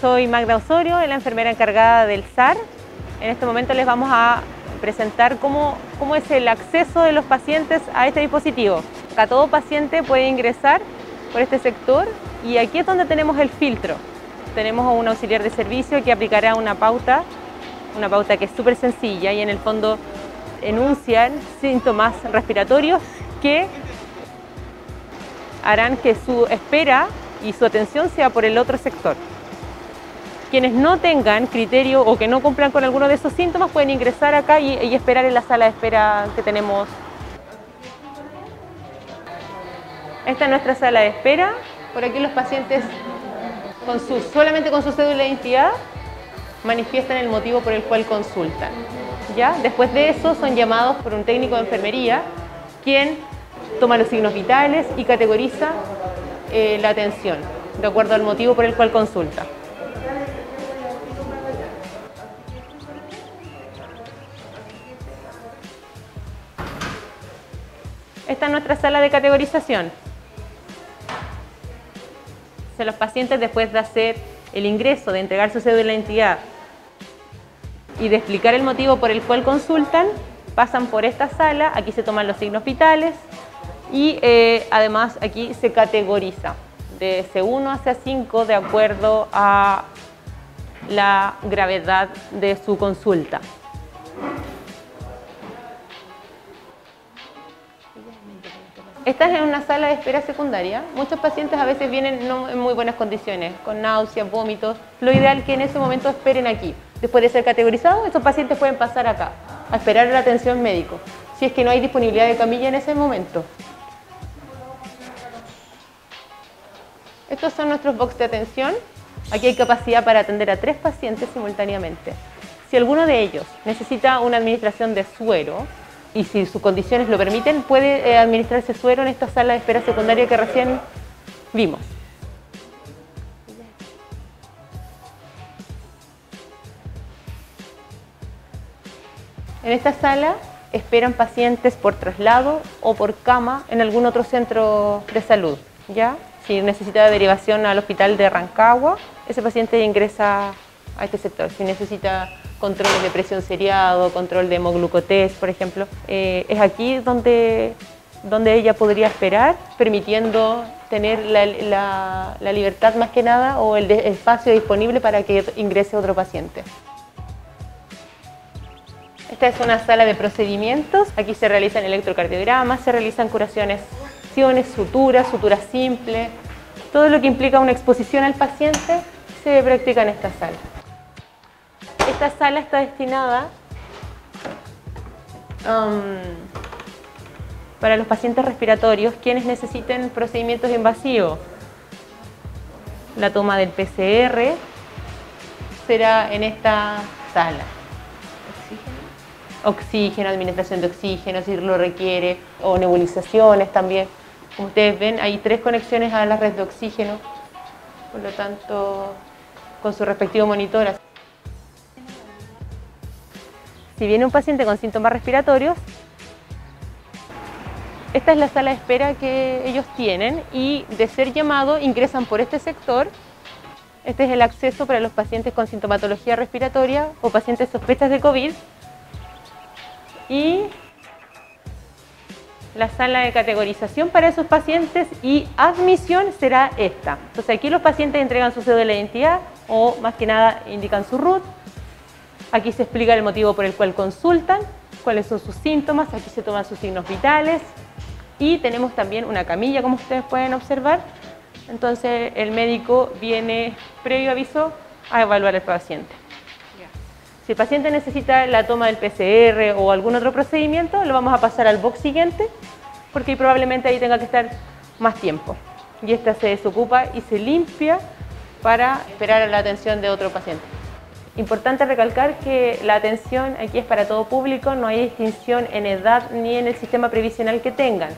soy Magda Osorio, la enfermera encargada del SAR. En este momento les vamos a presentar cómo, es el acceso de los pacientes a este dispositivo. Acá todo paciente puede ingresar por este sector y aquí es donde tenemos el filtro. Tenemos un auxiliar de servicio que aplicará una pauta, una pauta que es súper sencilla y en el fondo enuncian síntomas respiratorios que harán que su espera y su atención sea por el otro sector. Quienes no tengan criterio o que no cumplan con alguno de esos síntomas pueden ingresar acá y, esperar en la sala de espera que tenemos. Esta es nuestra sala de espera. Por aquí los pacientes con su, solamente con su cédula de identidad manifiestan el motivo por el cual consultan. ¿ya? Después de eso son llamados por un técnico de enfermería, quien toma los signos vitales y categoriza eh, la atención, de acuerdo al motivo por el cual consulta. Esta es nuestra sala de categorización. O los pacientes después de hacer el ingreso, de entregar su cédula de identidad y de explicar el motivo por el cual consultan, pasan por esta sala, aquí se toman los signos vitales y eh, además aquí se categoriza de C1 a C5 de acuerdo a la gravedad de su consulta. En una sala de espera secundaria. Muchos pacientes a veces vienen en muy buenas condiciones, con náuseas, vómitos. Lo ideal es que en ese momento esperen aquí. Después de ser categorizados, estos pacientes pueden pasar acá, a esperar la atención médico, si es que no hay disponibilidad de camilla en ese momento. Estos son nuestros box de atención. Aquí hay capacidad para atender a tres pacientes simultáneamente. Si alguno de ellos necesita una administración de suero, y si sus condiciones lo permiten, puede eh, administrarse suero en esta sala de espera secundaria que recién vimos. En esta sala esperan pacientes por traslado o por cama en algún otro centro de salud. ¿ya? Si necesita derivación al hospital de Rancagua, ese paciente ingresa a este sector. Si necesita control de presión seriado, control de hemoglucotés, por ejemplo, eh, es aquí donde, donde ella podría esperar, permitiendo tener la, la libertad más que nada o el espacio disponible para que ingrese otro paciente. Esta es una sala de procedimientos. Aquí se realizan electrocardiogramas, se realizan curaciones, suturas, suturas simples. Todo lo que implica una exposición al paciente se practica en esta sala. Esta sala está destinada um, para los pacientes respiratorios quienes necesiten procedimientos invasivos. La toma del PCR será en esta sala oxígeno, administración de oxígeno si lo requiere, o nebulizaciones también. Como ustedes ven, hay tres conexiones a la red de oxígeno, por lo tanto, con su respectivo monitor. Si viene un paciente con síntomas respiratorios, esta es la sala de espera que ellos tienen y de ser llamado ingresan por este sector. Este es el acceso para los pacientes con sintomatología respiratoria o pacientes sospechas de COVID y la sala de categorización para esos pacientes y admisión será esta. Entonces aquí los pacientes entregan su cédula de identidad o más que nada indican su RUT. Aquí se explica el motivo por el cual consultan, cuáles son sus síntomas, aquí se toman sus signos vitales y tenemos también una camilla como ustedes pueden observar. Entonces el médico viene previo aviso a evaluar al paciente. Si el paciente necesita la toma del PCR o algún otro procedimiento, lo vamos a pasar al box siguiente, porque probablemente ahí tenga que estar más tiempo. Y esta se desocupa y se limpia para esperar la atención de otro paciente. Importante recalcar que la atención aquí es para todo público, no hay distinción en edad ni en el sistema previsional que tengan.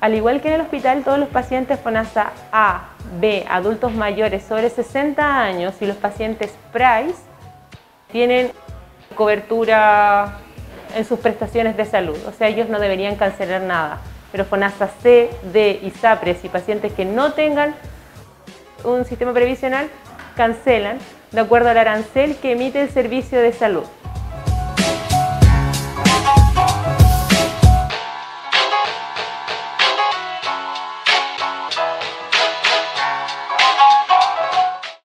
Al igual que en el hospital, todos los pacientes FONASA A, B, adultos mayores sobre 60 años y los pacientes PRICE tienen cobertura en sus prestaciones de salud, o sea, ellos no deberían cancelar nada. Pero FONASA C, D y SAPRES y pacientes que no tengan un sistema previsional cancelan de acuerdo al arancel que emite el servicio de salud.